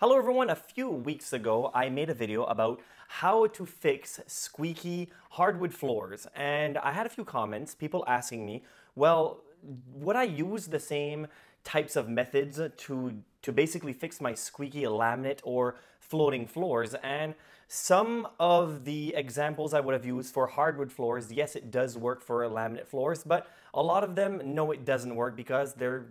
Hello everyone, a few weeks ago I made a video about how to fix squeaky hardwood floors and I had a few comments, people asking me, well, would I use the same types of methods to, to basically fix my squeaky laminate or floating floors? And some of the examples I would have used for hardwood floors, yes, it does work for laminate floors, but a lot of them, no, it doesn't work because they're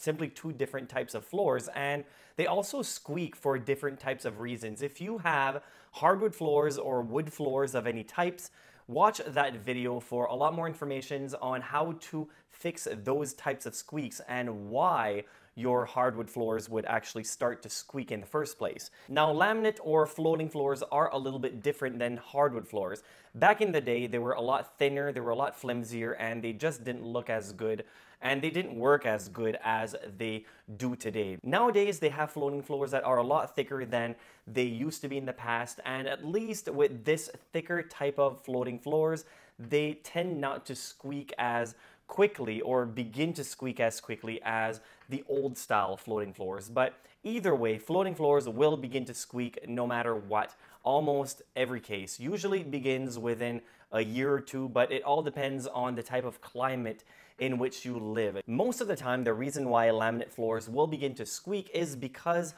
simply two different types of floors and they also squeak for different types of reasons. If you have hardwood floors or wood floors of any types, watch that video for a lot more information on how to fix those types of squeaks and why your hardwood floors would actually start to squeak in the first place. Now, laminate or floating floors are a little bit different than hardwood floors. Back in the day, they were a lot thinner, they were a lot flimsier, and they just didn't look as good and they didn't work as good as they do today. Nowadays, they have floating floors that are a lot thicker than they used to be in the past, and at least with this thicker type of floating floors, they tend not to squeak as quickly or begin to squeak as quickly as the old style floating floors. But either way, floating floors will begin to squeak no matter what, almost every case. Usually it begins within a year or two, but it all depends on the type of climate in which you live. Most of the time, the reason why laminate floors will begin to squeak is because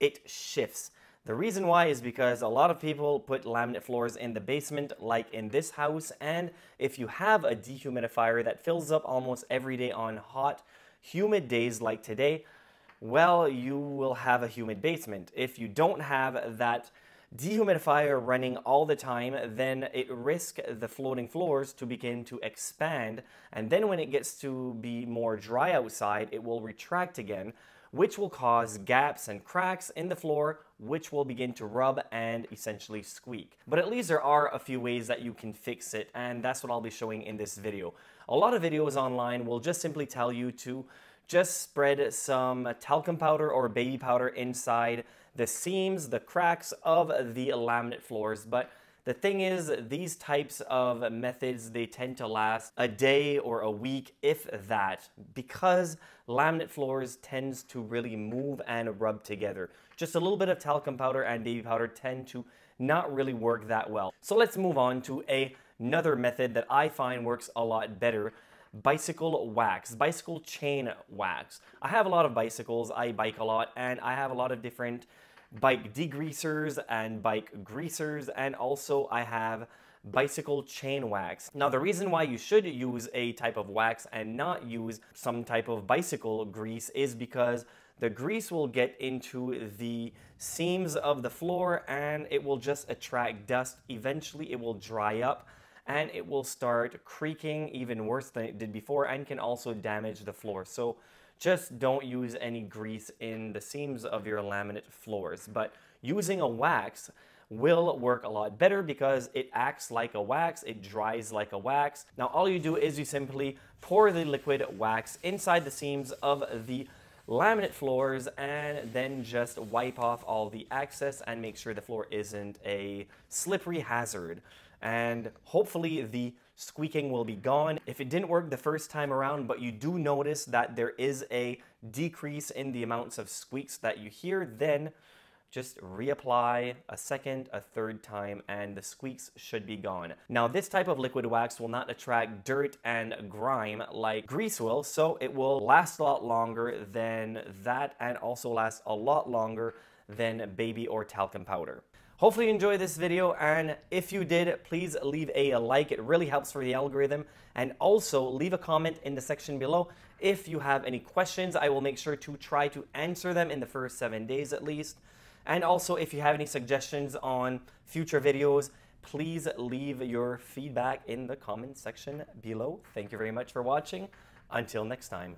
it shifts. The reason why is because a lot of people put laminate floors in the basement like in this house and if you have a dehumidifier that fills up almost every day on hot, humid days like today, well, you will have a humid basement. If you don't have that dehumidifier running all the time, then it risks the floating floors to begin to expand. And then when it gets to be more dry outside, it will retract again, which will cause gaps and cracks in the floor, which will begin to rub and essentially squeak. But at least there are a few ways that you can fix it, and that's what I'll be showing in this video. A lot of videos online will just simply tell you to just spread some talcum powder or baby powder inside the seams, the cracks of the laminate floors. But the thing is, these types of methods, they tend to last a day or a week, if that, because laminate floors tends to really move and rub together. Just a little bit of talcum powder and baby powder tend to not really work that well. So let's move on to a, another method that I find works a lot better bicycle wax, bicycle chain wax. I have a lot of bicycles, I bike a lot, and I have a lot of different bike degreasers and bike greasers, and also I have bicycle chain wax. Now the reason why you should use a type of wax and not use some type of bicycle grease is because the grease will get into the seams of the floor and it will just attract dust. Eventually it will dry up and it will start creaking even worse than it did before and can also damage the floor. So just don't use any grease in the seams of your laminate floors. But using a wax will work a lot better because it acts like a wax, it dries like a wax. Now all you do is you simply pour the liquid wax inside the seams of the laminate floors and then just wipe off all the excess and make sure the floor isn't a slippery hazard and hopefully the squeaking will be gone. If it didn't work the first time around, but you do notice that there is a decrease in the amounts of squeaks that you hear, then just reapply a second, a third time, and the squeaks should be gone. Now, this type of liquid wax will not attract dirt and grime like grease will, so it will last a lot longer than that and also last a lot longer than baby or talcum powder. Hopefully you enjoyed this video and if you did, please leave a like. It really helps for the algorithm. And also leave a comment in the section below if you have any questions. I will make sure to try to answer them in the first seven days at least. And also if you have any suggestions on future videos, please leave your feedback in the comment section below. Thank you very much for watching. Until next time.